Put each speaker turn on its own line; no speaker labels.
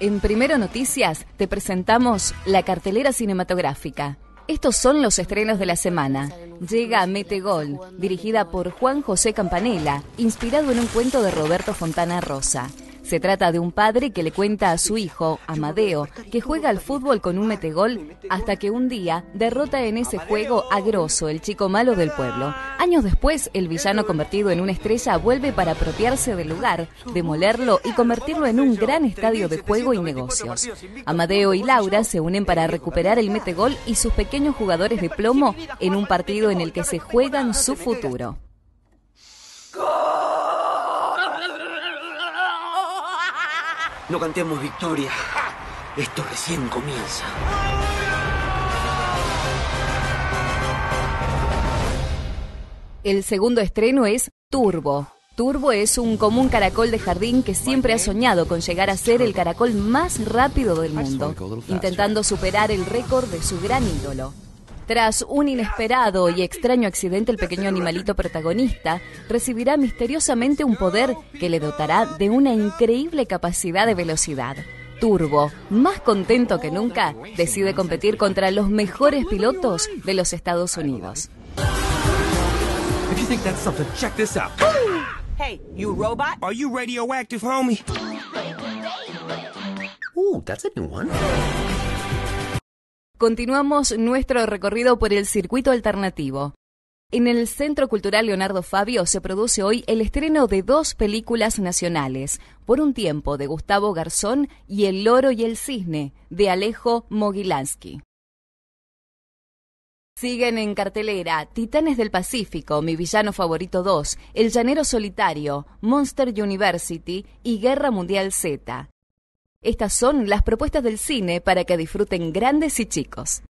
En Primero Noticias te presentamos la cartelera cinematográfica. Estos son los estrenos de la semana. Llega Metegol, dirigida por Juan José Campanella, inspirado en un cuento de Roberto Fontana Rosa. Se trata de un padre que le cuenta a su hijo, Amadeo, que juega al fútbol con un metegol hasta que un día derrota en ese juego a Grosso, el chico malo del pueblo. Años después, el villano convertido en una estrella vuelve para apropiarse del lugar, demolerlo y convertirlo en un gran estadio de juego y negocios. Amadeo y Laura se unen para recuperar el metegol y sus pequeños jugadores de plomo en un partido en el que se juegan su futuro.
No cantemos victoria. Esto recién comienza.
El segundo estreno es Turbo. Turbo es un común caracol de jardín que siempre ha soñado con llegar a ser el caracol más rápido del mundo, intentando superar el récord de su gran ídolo. Tras un inesperado y extraño accidente, el pequeño animalito protagonista recibirá misteriosamente un poder que le dotará de una increíble capacidad de velocidad. Turbo, más contento que nunca, decide competir contra los mejores pilotos de los Estados Unidos.
Hey, you robot? Are you radioactive, homie?
Ooh, that's a new one.
Continuamos nuestro recorrido por el circuito alternativo. En el Centro Cultural Leonardo Fabio se produce hoy el estreno de dos películas nacionales, Por un tiempo de Gustavo Garzón y El loro y el cisne de Alejo Mogilansky. Siguen en cartelera Titanes del Pacífico, Mi villano favorito 2, El llanero solitario, Monster University y Guerra Mundial Z. Estas son las propuestas del cine para que disfruten grandes y chicos.